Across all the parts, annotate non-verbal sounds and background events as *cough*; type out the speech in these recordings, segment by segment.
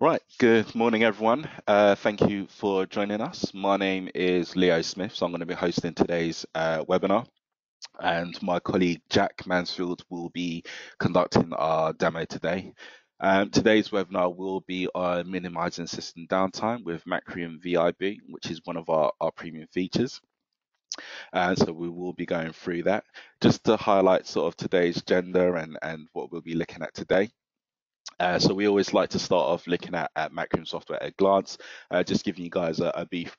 Right, good morning, everyone. Uh, thank you for joining us. My name is Leo Smith, so I'm going to be hosting today's uh, webinar. And my colleague Jack Mansfield will be conducting our demo today. Um, today's webinar will be on minimizing system downtime with Macrium VIB, which is one of our, our premium features. Uh, so we will be going through that just to highlight sort of today's agenda and, and what we'll be looking at today. Uh, so we always like to start off looking at, at Macrium software at a glance, uh, just giving you guys a, a brief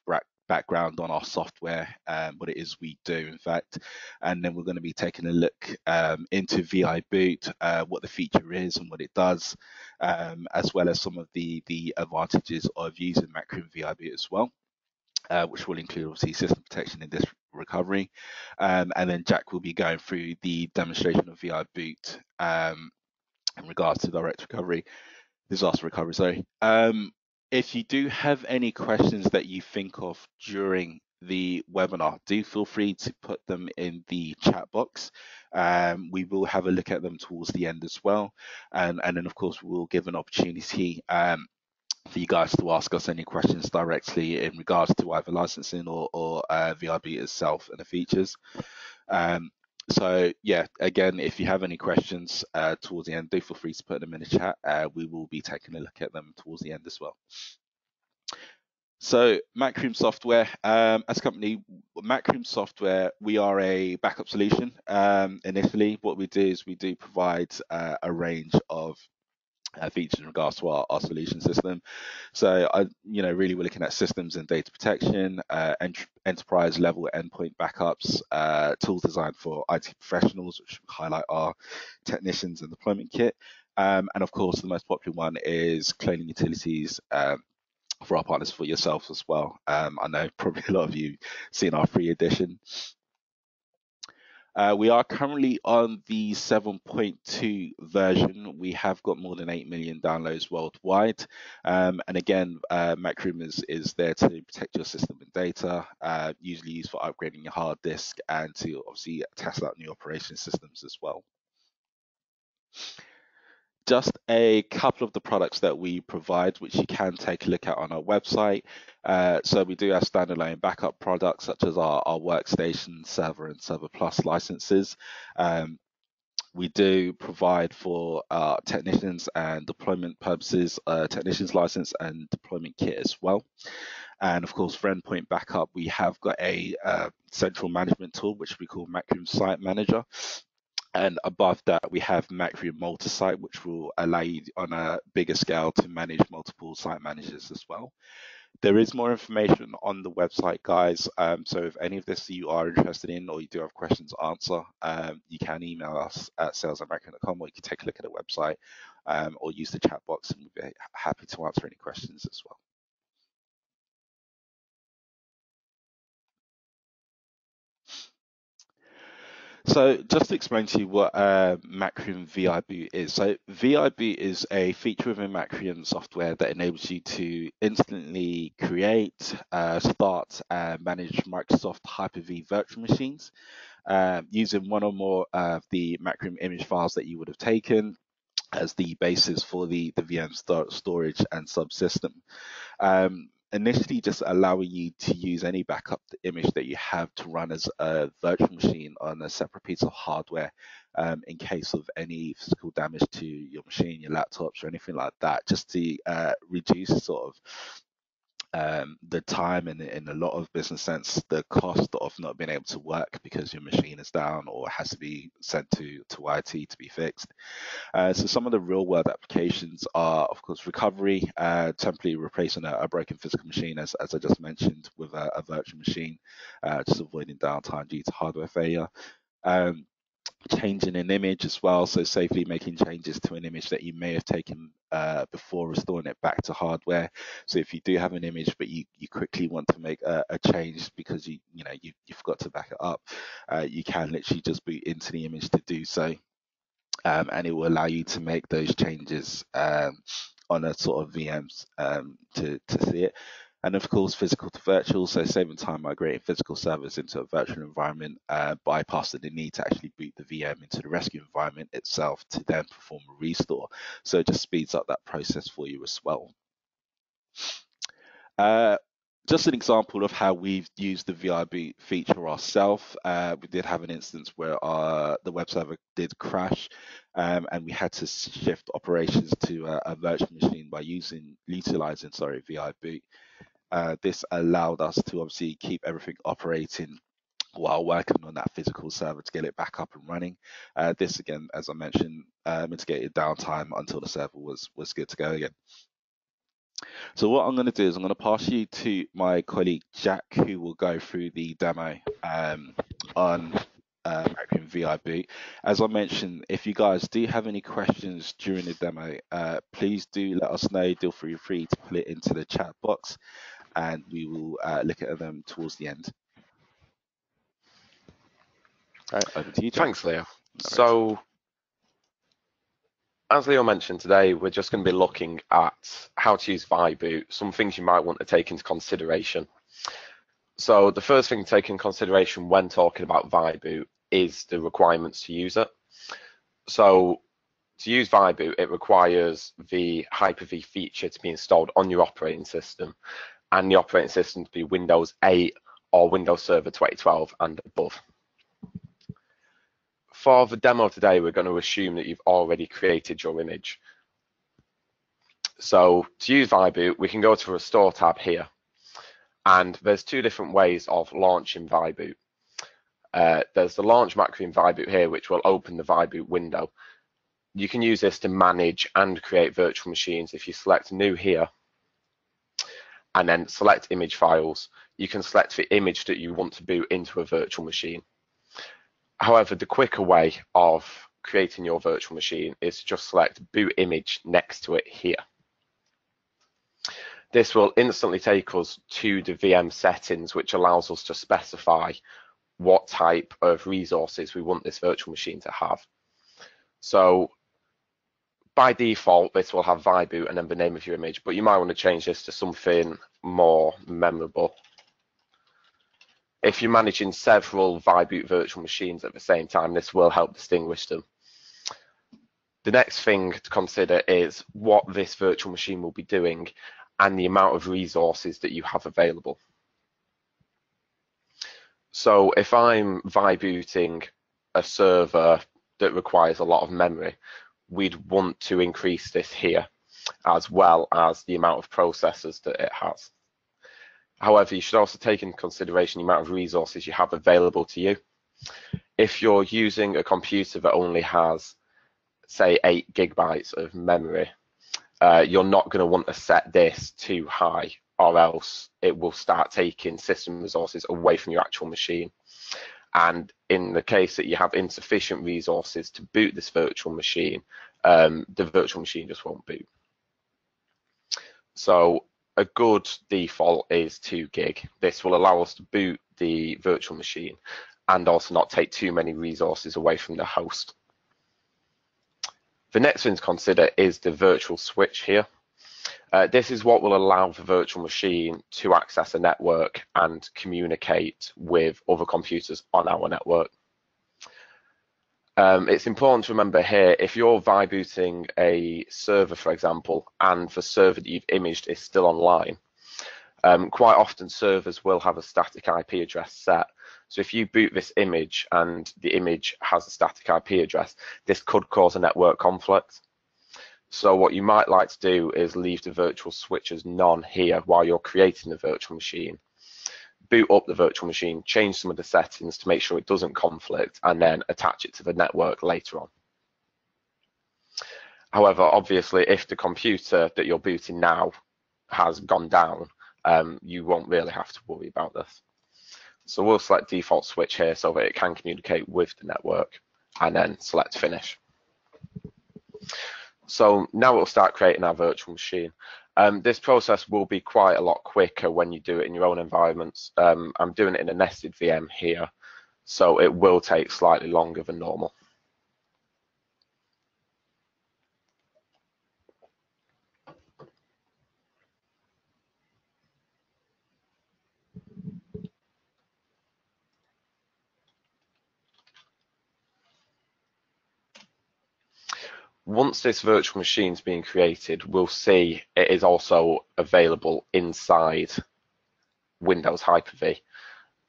background on our software, um, what it is we do, in fact, and then we're going to be taking a look um, into VI Boot, uh, what the feature is and what it does, um, as well as some of the the advantages of using Macrium viBoot as well. Uh, which will include obviously system protection in disk recovery. Um, and then Jack will be going through the demonstration of VI Boot um, in regards to direct recovery, disaster recovery. Sorry. Um, if you do have any questions that you think of during the webinar, do feel free to put them in the chat box. Um, we will have a look at them towards the end as well. And, and then, of course, we will give an opportunity um, for you guys to ask us any questions directly in regards to either licensing or, or uh, VIB itself and the features. Um, so yeah, again, if you have any questions uh, towards the end, do feel free to put them in the chat. Uh, we will be taking a look at them towards the end as well. So Macrium Software, um, as a company, Macrium Software, we are a backup solution. Um, initially, what we do is we do provide uh, a range of uh, features in regards to our, our solution system. So I, you know, really we're looking at systems and data protection, uh, ent- enterprise level endpoint backups, uh, tools designed for IT professionals, which highlight our technicians and deployment kit. Um, and of course, the most popular one is cloning utilities. Um, for our partners, for yourselves as well. Um, I know *laughs* probably a lot of you seen our free edition. Uh, we are currently on the 7.2 version. We have got more than 8 million downloads worldwide. Um, and again, uh, is, is there to protect your system and data, uh, usually used for upgrading your hard disk and to obviously test out new operation systems as well just a couple of the products that we provide, which you can take a look at on our website. Uh, so we do have standalone backup products such as our, our workstation, server, and server plus licenses. Um, we do provide for uh, technicians and deployment purposes, uh, technician's license and deployment kit as well. And of course, for endpoint backup, we have got a uh, central management tool, which we call Macrium Site Manager. And above that, we have Macrium Multi-Site, which will allow you on a bigger scale to manage multiple site managers as well. There is more information on the website, guys. Um, so if any of this you are interested in or you do have questions answer, um, you can email us at sales or you can take a look at the website um, or use the chat box and we'll be happy to answer any questions as well. So just to explain to you what uh, Macrium viBoot is. So viBoot is a feature within Macrium software that enables you to instantly create, uh, start, and manage Microsoft Hyper-V virtual machines uh, using one or more of the Macrium image files that you would have taken as the basis for the, the VM storage and subsystem. Um, initially just allowing you to use any backup image that you have to run as a virtual machine on a separate piece of hardware um, in case of any physical damage to your machine, your laptops, or anything like that, just to uh, reduce sort of um, the time and in a lot of business sense, the cost of not being able to work because your machine is down or has to be sent to, to IT to be fixed. Uh, so some of the real world applications are, of course, recovery, uh, temporarily replacing a, a, broken physical machine, as, as I just mentioned, with a, a virtual machine, uh, just avoiding downtime due to hardware failure. Um, changing an image as well, so safely making changes to an image that you may have taken uh, before restoring it back to hardware. So if you do have an image, but you, you quickly want to make a, a change because you you know you, you forgot to back it up, uh, you can literally just boot into the image to do so, um, and it will allow you to make those changes um, on a sort of VMs um, to to see it and of course physical to virtual, so saving time migrating physical servers into a virtual environment, uh, bypassing the need to actually boot the VM into the rescue environment itself to then perform a restore. So it just speeds up that process for you as well. Uh, just an example of how we've used the VIB feature ourselves. Uh, we did have an instance where our, the web server did crash um, and we had to shift operations to a, a virtual machine by using utilizing sorry VIB. Uh, this allowed us to obviously keep everything operating while working on that physical server to get it back up and running. Uh, this again, as I mentioned, uh, mitigated downtime until the server was was good to go again. So what I'm going to do is I'm going to pass you to my colleague Jack, who will go through the demo um, on uh, Macrium VIB. As I mentioned, if you guys do have any questions during the demo, uh, please do let us know. Feel free to put it into the chat box, and we will uh, look at them towards the end. All right, over to you. Jack. Thanks, Leo. So as Leo mentioned today, we're just going to be looking at how to use viBoot, some things you might want to take into consideration. So the first thing to take in consideration when talking about viBoot is the requirements to use it. So to use viBoot, it requires the Hyper-V feature to be installed on your operating system and the operating system to be Windows 8 or Windows Server 2012 and above for the demo today, we're going to assume that you've already created your image. So to use Viboot, we can go to the Restore tab here. And there's two different ways of launching Viboot. Uh, there's the Launch Macrium Viboot here, which will open the Viboot window. You can use this to manage and create virtual machines. If you select New here, and then select image files, you can select the image that you want to boot into a virtual machine. However, the quicker way of creating your virtual machine is to just select boot image next to it here. This will instantly take us to the VM settings, which allows us to specify what type of resources we want this virtual machine to have. So by default, this will have Viboot and then the name of your image, but you might want to change this to something more memorable if you're managing several Viboot virtual machines at the same time, this will help distinguish them. The next thing to consider is what this virtual machine will be doing and the amount of resources that you have available. So if I'm Vibooting a server that requires a lot of memory, we'd want to increase this here as well as the amount of processors that it has. However, you should also take into consideration the amount of resources you have available to you. If you're using a computer that only has, say, eight gigabytes of memory, uh, you're not going to want to set this too high or else it will start taking system resources away from your actual machine. And in the case that you have insufficient resources to boot this virtual machine, um, the virtual machine just won't boot. So a good default is 2 gig. This will allow us to boot the virtual machine and also not take too many resources away from the host. The next thing to consider is the virtual switch here. Uh, this is what will allow the virtual machine to access a network and communicate with other computers on our network. Um, it's important to remember here, if you're vibooting a server, for example, and the server that you've imaged is still online, um, quite often servers will have a static IP address set. So if you boot this image and the image has a static IP address, this could cause a network conflict. So what you might like to do is leave the virtual switch as none here while you're creating the virtual machine boot up the virtual machine, change some of the settings to make sure it doesn't conflict, and then attach it to the network later on. However, obviously, if the computer that you're booting now has gone down, um, you won't really have to worry about this. So we'll select default switch here so that it can communicate with the network and then select finish. So now we'll start creating our virtual machine. Um, this process will be quite a lot quicker when you do it in your own environments. Um, I'm doing it in a nested VM here, so it will take slightly longer than normal. Once this virtual machine is being created, we'll see it is also available inside Windows Hyper-V.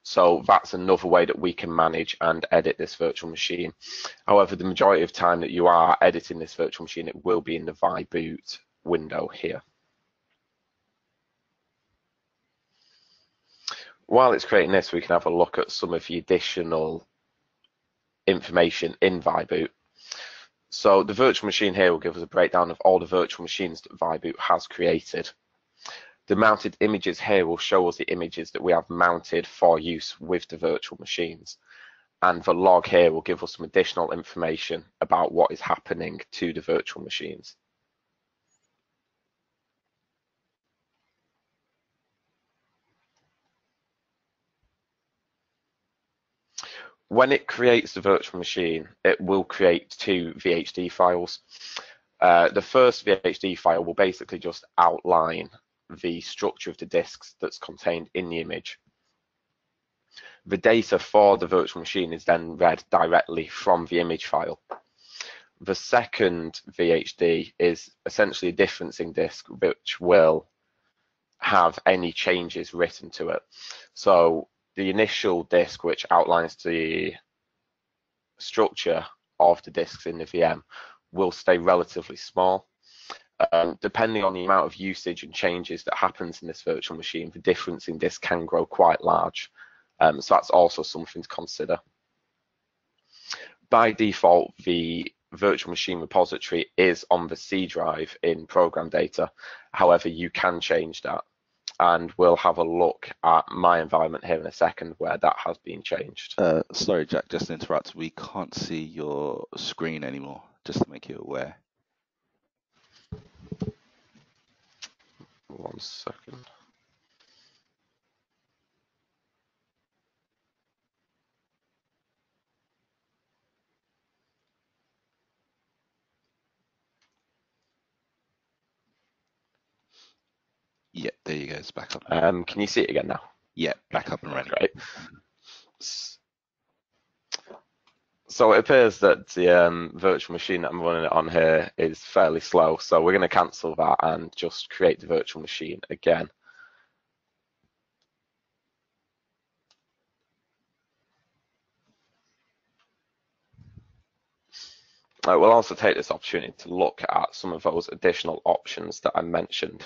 So that's another way that we can manage and edit this virtual machine. However, the majority of time that you are editing this virtual machine, it will be in the ViBoot window here. While it's creating this, we can have a look at some of the additional information in ViBoot. So the virtual machine here will give us a breakdown of all the virtual machines that ViBoot has created. The mounted images here will show us the images that we have mounted for use with the virtual machines. And the log here will give us some additional information about what is happening to the virtual machines. When it creates the virtual machine, it will create two VHD files. Uh, the first VHD file will basically just outline the structure of the disks that's contained in the image. The data for the virtual machine is then read directly from the image file. The second VHD is essentially a differencing disk which will have any changes written to it. So the initial disk which outlines the structure of the disks in the VM will stay relatively small um, depending on the amount of usage and changes that happens in this virtual machine, the difference in this can grow quite large. Um, so that's also something to consider. By default, the virtual machine repository is on the C drive in program data. However, you can change that. And we'll have a look at my environment here in a second where that has been changed. Uh, sorry, Jack, just to interrupt. We can't see your screen anymore, just to make you aware. One second. Yeah, there you go. It's back up. Um, can you see it again now? Yeah, back up and running. Great. So it appears that the um, virtual machine that I'm running it on here is fairly slow. So we're going to cancel that and just create the virtual machine again. I will also take this opportunity to look at some of those additional options that I mentioned.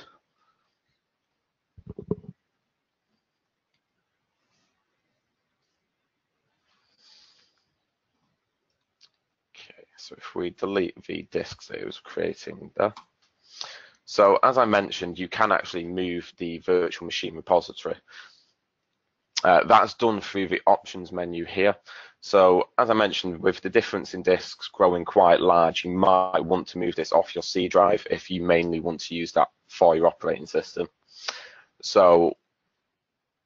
Okay, so if we delete the disks that it was creating there. So as I mentioned, you can actually move the virtual machine repository. Uh, that's done through the options menu here. So as I mentioned, with the difference in disks growing quite large, you might want to move this off your C drive if you mainly want to use that for your operating system. So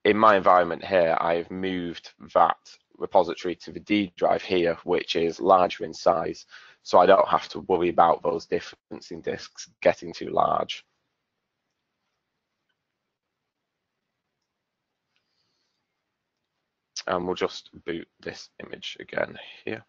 in my environment here, I've moved that repository to the D drive here, which is larger in size. So I don't have to worry about those differencing disks getting too large. And we'll just boot this image again here.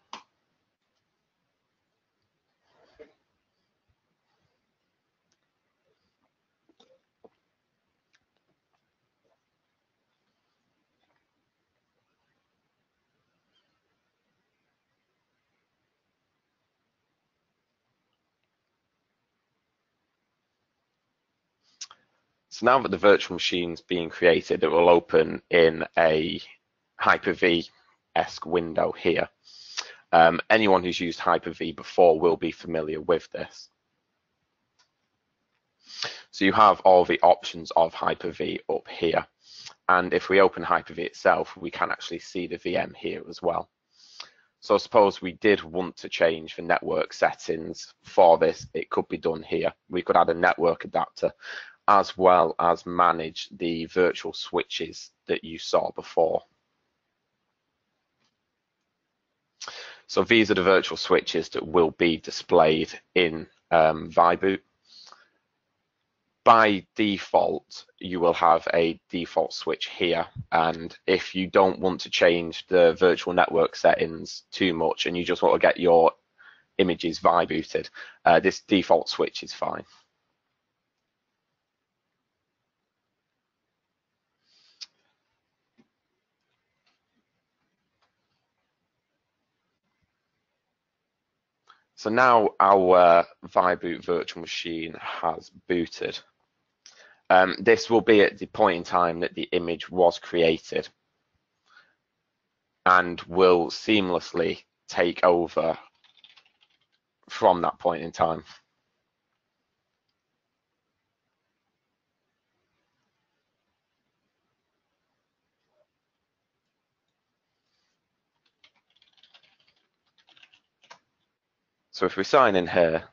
So now that the virtual machine's being created, it will open in a Hyper-V-esque window here. Um, anyone who's used Hyper-V before will be familiar with this. So you have all the options of Hyper-V up here. And if we open Hyper-V itself, we can actually see the VM here as well. So suppose we did want to change the network settings for this, it could be done here. We could add a network adapter as well as manage the virtual switches that you saw before. So these are the virtual switches that will be displayed in um, ViBoot. By default, you will have a default switch here. And if you don't want to change the virtual network settings too much and you just want to get your images vibooted. Uh, this default switch is fine. So now our viBoot virtual machine has booted. Um, this will be at the point in time that the image was created and will seamlessly take over from that point in time. So if we sign in here,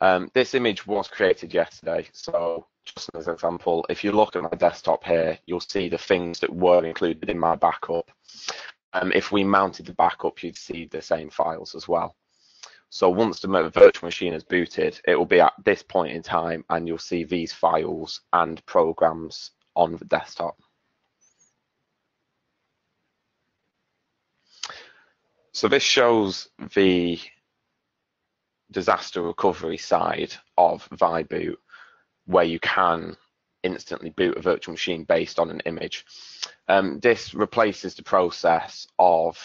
um, this image was created yesterday. So just as an example, if you look at my desktop here, you'll see the things that were included in my backup. Um, if we mounted the backup, you'd see the same files as well. So once the virtual machine is booted, it will be at this point in time and you'll see these files and programs on the desktop. So this shows the disaster recovery side of viBoot, where you can instantly boot a virtual machine based on an image. Um, this replaces the process of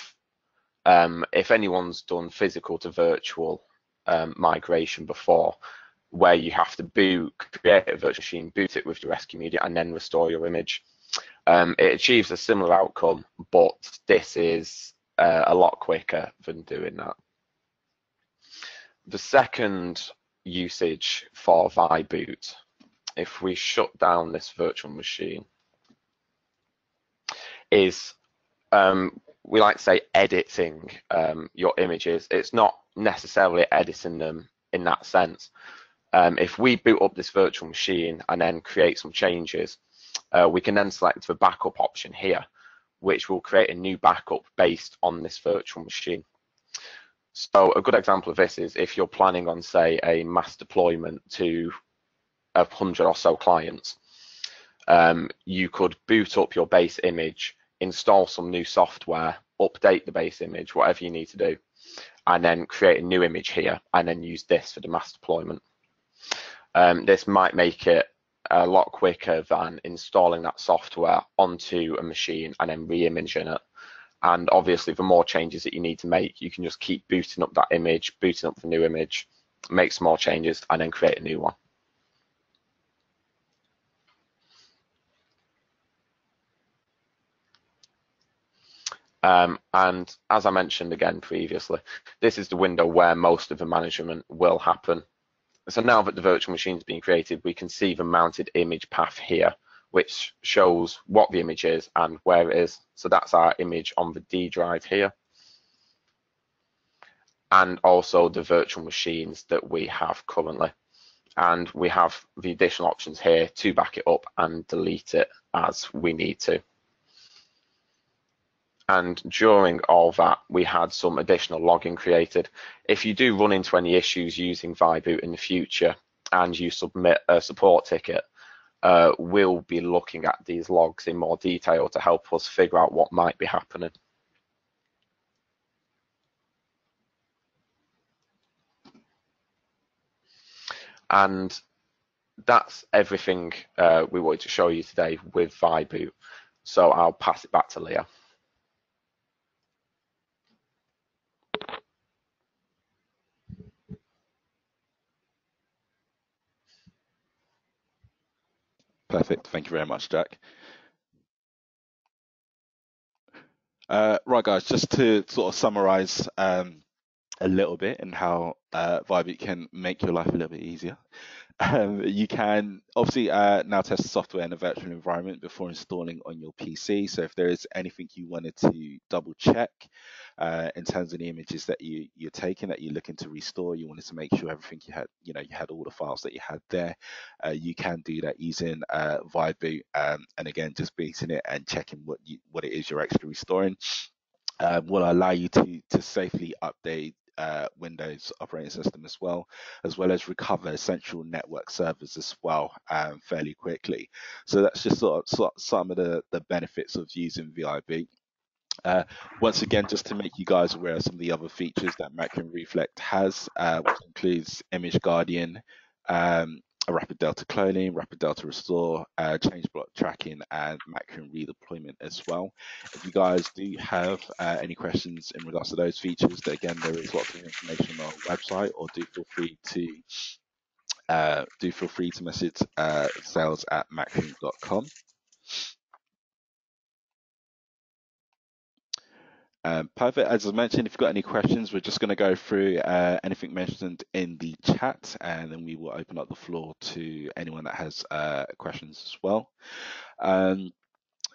um, if anyone's done physical to virtual um, migration before, where you have to boot, create a virtual machine, boot it with the rescue media, and then restore your image. Um, it achieves a similar outcome, but this is uh, a lot quicker than doing that. The second usage for viBoot, if we shut down this virtual machine, is um, we like to say editing um, your images. It's not necessarily editing them in that sense. Um, if we boot up this virtual machine and then create some changes, uh, we can then select the backup option here, which will create a new backup based on this virtual machine. So a good example of this is if you're planning on, say, a mass deployment to a hundred or so clients, um, you could boot up your base image, install some new software, update the base image, whatever you need to do, and then create a new image here, and then use this for the mass deployment. Um, this might make it a lot quicker than installing that software onto a machine and then re-imaging it and obviously, the more changes that you need to make, you can just keep booting up that image, booting up the new image, make some more changes, and then create a new one. Um, and as I mentioned again previously, this is the window where most of the management will happen. So now that the virtual machine is being created, we can see the mounted image path here which shows what the image is and where it is. So that's our image on the D drive here. And also the virtual machines that we have currently. And we have the additional options here to back it up and delete it as we need to. And during all that, we had some additional logging created. If you do run into any issues using viBoot in the future and you submit a support ticket, uh, we'll be looking at these logs in more detail to help us figure out what might be happening. And that's everything uh, we wanted to show you today with Viboot. So I'll pass it back to Leo. Perfect. Thank you very much, Jack. Uh, right, guys, just to sort of summarize um, a little bit and how uh, can make your life a little bit easier. Um, you can obviously uh, now test software in a virtual environment before installing on your PC. So if there is anything you wanted to double check uh, in terms of the images that you you're taking that you're looking to restore, you wanted to make sure everything you had, you know, you had all the files that you had there. Uh, you can do that using uh, um, and again, just beating it and checking what you, what it is you're actually restoring. Uh, will allow you to to safely update uh, Windows operating system as well, as well as recover essential network servers as well um, fairly quickly. So that's just sort of, sort of some of the, the benefits of using viBoot. Uh, once again, just to make you guys aware of some of the other features that Macrium Reflect has, uh, which includes Image Guardian, um, rapid delta cloning, rapid delta restore, uh, change block tracking, and Macrium redeployment as well. If you guys do have uh, any questions in regards to those features, that again, there is lots of information on our website, or do feel free to uh, do feel free to message uh, sales at macrium.com. Um, perfect. As I mentioned, if you've got any questions, we're just going to go through uh, anything mentioned in the chat, and then we will open up the floor to anyone that has uh, questions as well. Um,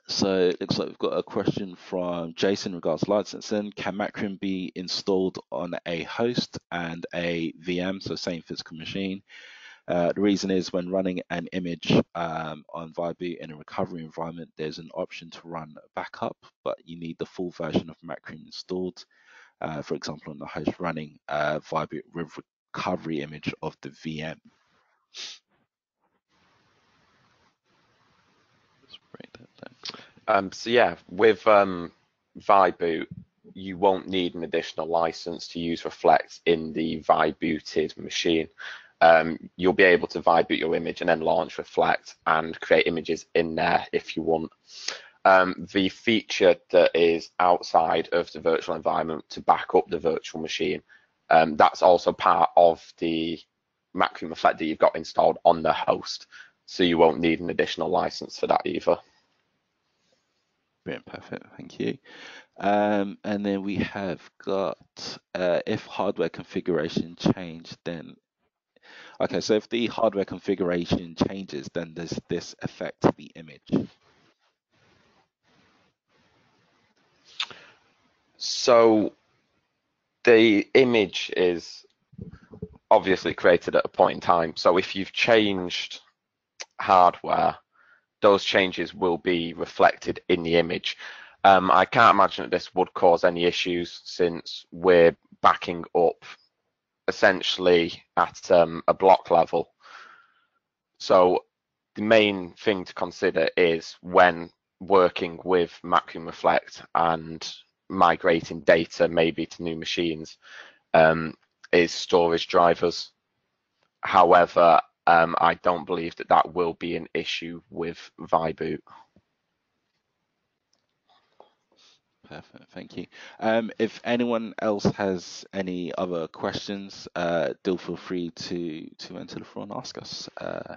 so it looks like we've got a question from Jason regards licensing. Can Macrium be installed on a host and a VM, so same physical machine? Uh, the reason is when running an image um, on viBoot in a recovery environment, there's an option to run backup, but you need the full version of Macrium installed. Uh, for example, on the host running uh, viBoot with recovery image of the VM. Um, so yeah, with um, viBoot, you won't need an additional license to use Reflect in the viBooted machine um, you'll be able to viBoot your image and then launch Reflect and create images in there if you want. Um, the feature that is outside of the virtual environment to back up the virtual machine, um, that's also part of the Macrium Reflect that you've got installed on the host. So you won't need an additional license for that either. Brilliant, perfect, thank you. Um, and then we have got uh, if hardware configuration changed, then Okay, so if the hardware configuration changes, then does this affect the image? So the image is obviously created at a point in time. So if you've changed hardware, those changes will be reflected in the image. Um, I can't imagine that this would cause any issues since we're backing up essentially at um, a block level. So the main thing to consider is when working with Macrium Reflect and migrating data maybe to new machines um, is storage drivers. However, um, I don't believe that that will be an issue with viBoot. Perfect, thank you. Um, if anyone else has any other questions, uh, do feel free to to enter the floor and ask us. Uh,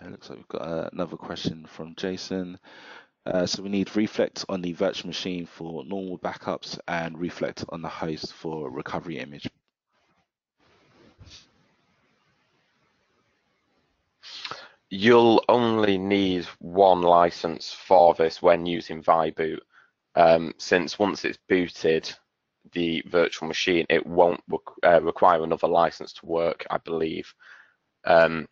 it looks like we've got uh, another question from Jason. Uh, so we need Reflect on the virtual machine for normal backups and Reflect on the host for recovery image you'll only need one license for this when using viBoot, um, since once it's booted the virtual machine, it won't uh, require another license to work, I believe. Um,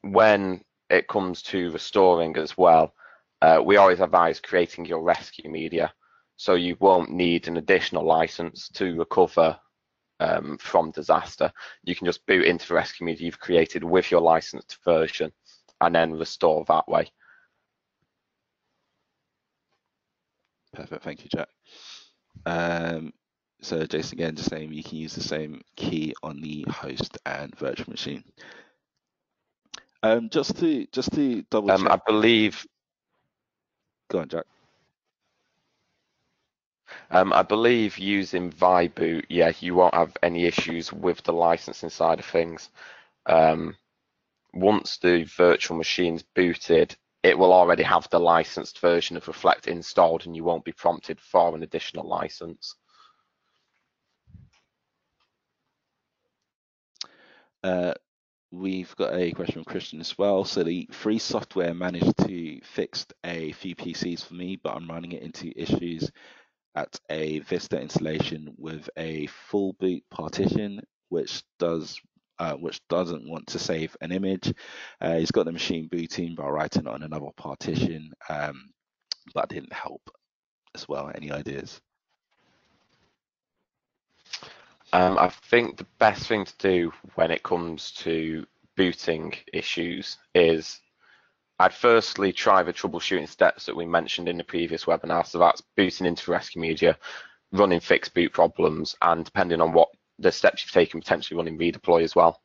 when it comes to restoring as well, uh, we always advise creating your rescue media, so you won't need an additional license to recover um, from disaster. You can just boot into the rescue media you've created with your licensed version and then restore that way. Perfect, thank you, Jack. Um, so Jason again just saying you can use the same key on the host and virtual machine. Um, just to just to double um, check. I believe. Go on, Jack. Um, I believe using viBoot, yeah, you won't have any issues with the licensing side of things. Um, once the virtual machine's booted, it will already have the licensed version of Reflect installed and you won't be prompted for an additional license. Uh, we've got a question from Christian as well. So the free software managed to fix a few PCs for me, but I'm running it into issues at a Vista installation with a full boot partition, which does uh, which doesn't want to save an image. Uh, he's got the machine booting by writing on another partition, um, but didn't help as well. Any ideas? Um, I think the best thing to do when it comes to booting issues is I'd firstly try the troubleshooting steps that we mentioned in the previous webinar. So that's booting into Rescue Media, running fixed boot problems, and depending on what the steps you've taken, potentially running redeploy as well.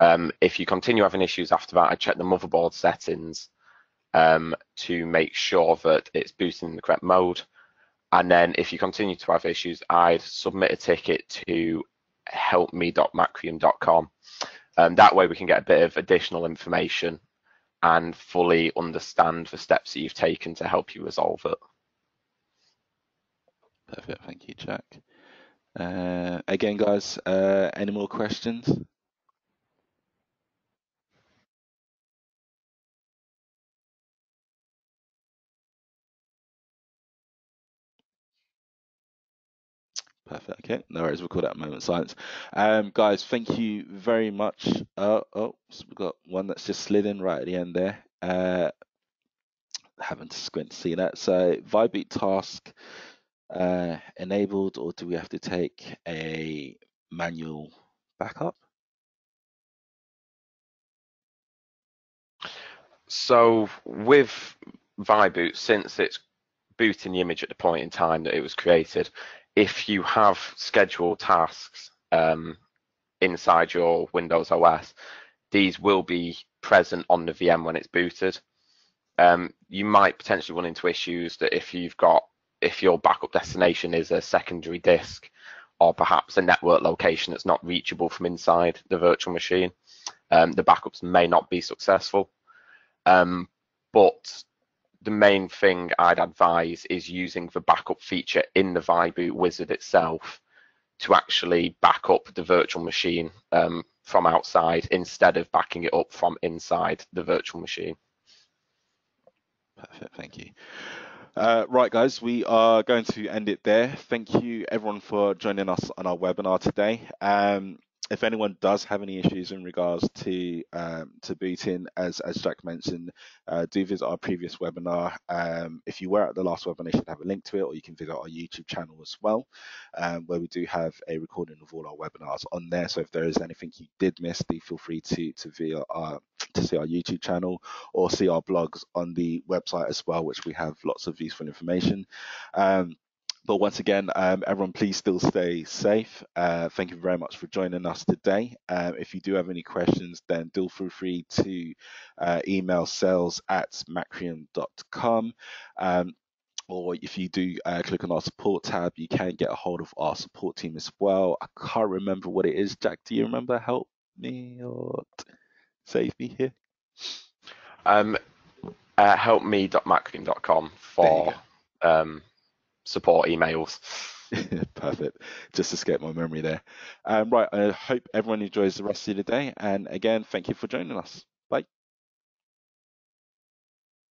Um, if you continue having issues after that, I check the motherboard settings um, to make sure that it's booting in the correct mode. And then if you continue to have issues, I'd submit a ticket to helpme.macrium.com. Um, that way we can get a bit of additional information and fully understand the steps that you've taken to help you resolve it. Perfect. Thank you, Jack. Uh, again, guys, uh, any more questions? Perfect. Okay. No worries. We'll call that moment silence. Um, guys, thank you very much. Uh, oh, so we've got one that's just slid in right at the end there. Uh, having to squint to see that. So, viBoot task uh, enabled, or do we have to take a manual backup? So with viBoot, since it's booting the image at the point in time that it was created, if you have scheduled tasks um, inside your Windows OS, these will be present on the VM when it's booted. Um, you might potentially run into issues that if you've got if your backup destination is a secondary disk or perhaps a network location that's not reachable from inside the virtual machine, um, the backups may not be successful. Um, but the main thing I'd advise is using the backup feature in the viBoot wizard itself to actually back up the virtual machine um, from outside instead of backing it up from inside the virtual machine. Perfect, thank you. Uh, right, guys, we are going to end it there. Thank you, everyone, for joining us on our webinar today. Um, if anyone does have any issues in regards to um, to booting, as as Jack mentioned, uh, do visit our previous webinar. Um, if you were at the last webinar, you should have a link to it, or you can visit our YouTube channel as well, um, where we do have a recording of all our webinars on there. So if there is anything you did miss, do feel free to to via our to see our YouTube channel or see our blogs on the website as well, which we have lots of useful information. Um, but once again, um, everyone, please still stay safe. Uh, thank you very much for joining us today. Um, if you do have any questions, then do feel free to uh, email sales at macrium.com. Um, or if you do uh, click on our support tab, you can get a hold of our support team as well. I can't remember what it is. Jack, do you remember? Help me or save me here. Um, uh, for um, support emails. *laughs* Perfect. Just escape my memory there. Um, right. I hope everyone enjoys the rest of the day. And again, thank you for joining us. Bye.